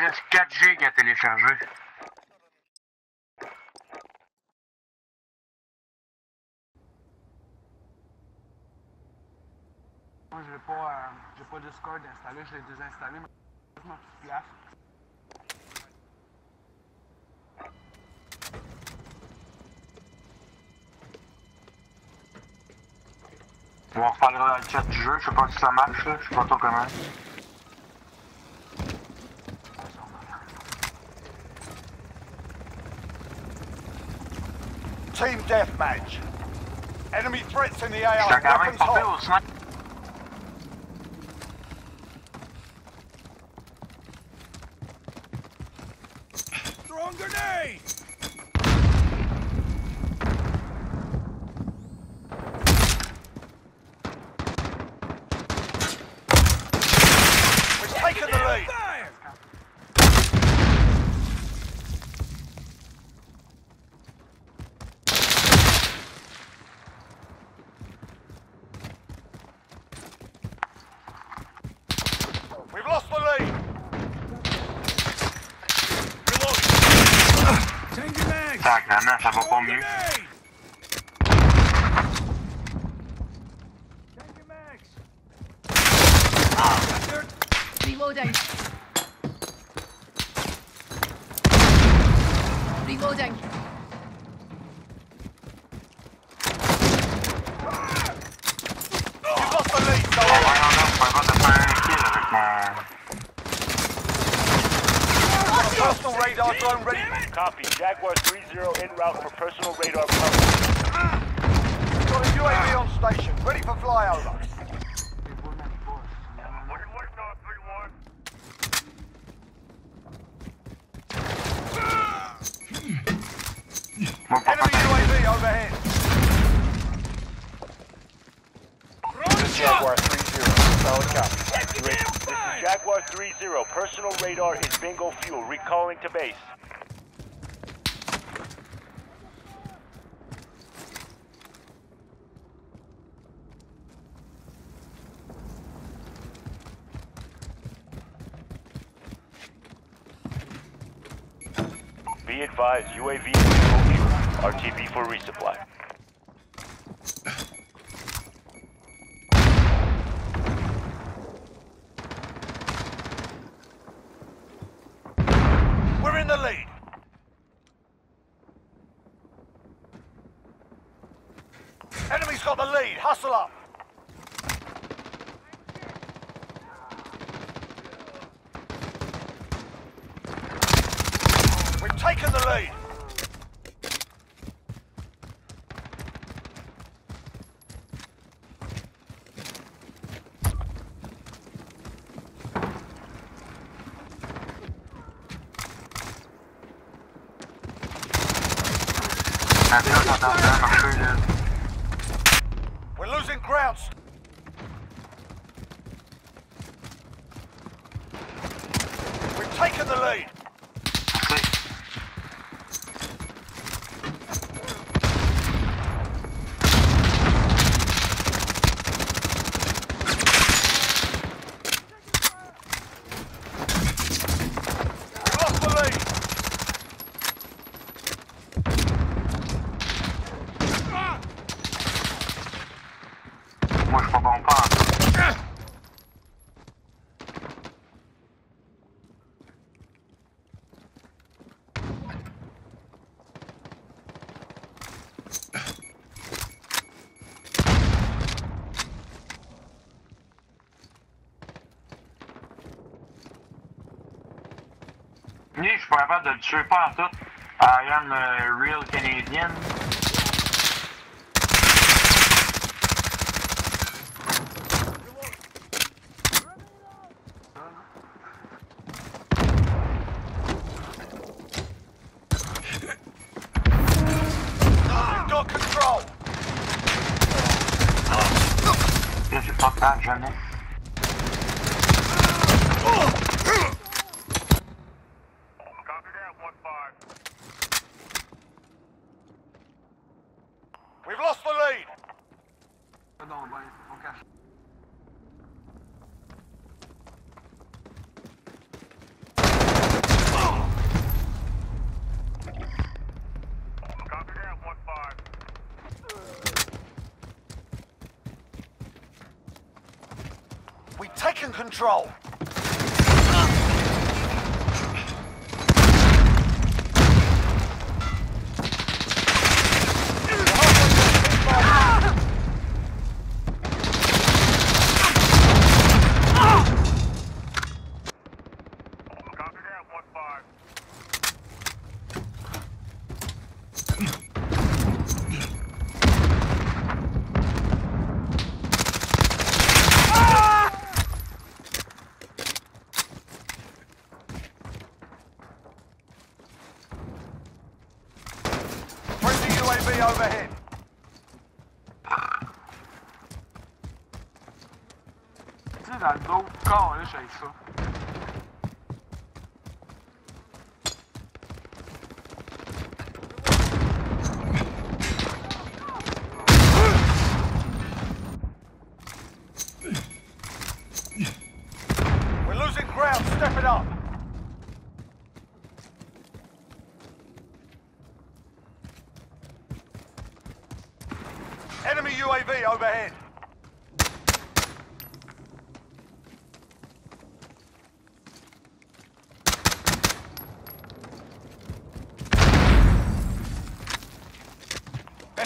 il reste 4 gigs à télécharger. Moi, j'ai pas, euh, j'ai pas Discord installé, je l'ai désinstallé, mais je ma petite place. On reparlera dans le chat du jeu, je sais pas si ça marche, là. je sais pas trop comment. Team deathmatch. Enemy threats in the AR. quand même Weapons pas fait hot. au snipe. Throwing grenade! We've taken the lead. We've lost the lead. Reloading. Changing mags. Sacrément, ça va pas mieux. Changing mags. Reloading. Reloading. You've lost the lead, Oh, Solo. voyons donc, je suis pas capable de faire un kill avec mon... Personal radar drone ready. Copy. Jaguar 3-0 en route for personal radar coverage. Got a UAV on station, ready for flyover. Les boules même pas. c'est vraiment- Moi, pas Enemy faire UAV overhead. Jaguar 3-0. Solid copy. This is Jaguar 3-0. Personal radar is bingo fuel. Recalling to base. Be advised, UAV is fuel. RTB for resupply. We're in the lead. Enemy's got the lead. Hustle up. We've taken the lead. Ground. We've taken the lead. Suis pas capable de le tuer pas en tout. I am a real Canadian. Là, j'ai pas peur, jamais. We've control. Friendly UAV overhead. We're losing ground. Step it up. Enemy UAV overhead.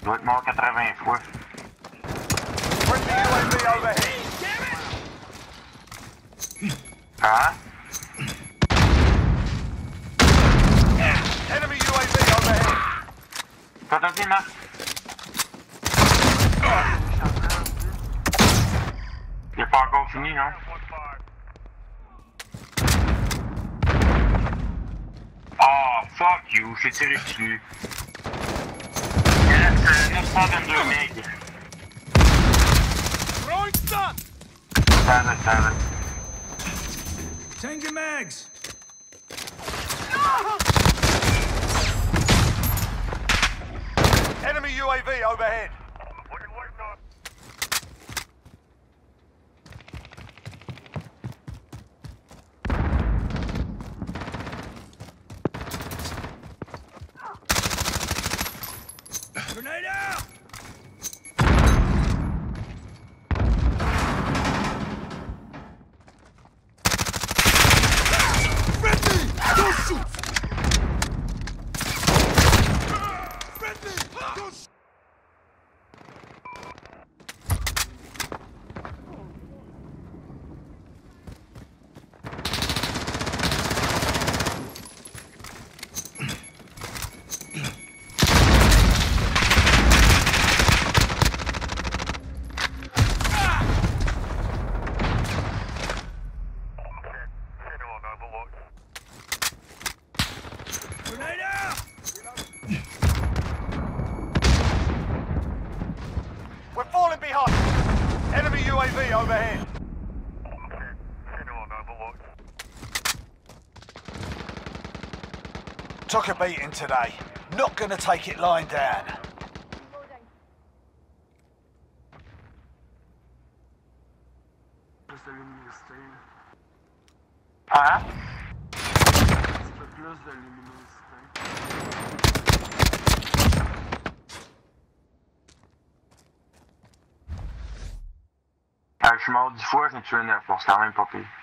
dégueulasse. Il doit être mort 80 fois. Friendly UAV overhead. Hein? Enemy UAV overhead. Quoi t'as dit, Marc? Il est pas encore fini, non? Oh, fuck you, j'ai tiré dessus. Il reste 922 MIG. Savage, savage. Changing mags. Enemy UAV overhead. Grenade out. Took a beating today. Not gonna take it lying down. Plus de luminosité. Hein? Un petit peu plus de luminosité. Euh, je suis mort 10 fois, je me tué 9, bon, c'est quand même pas pire.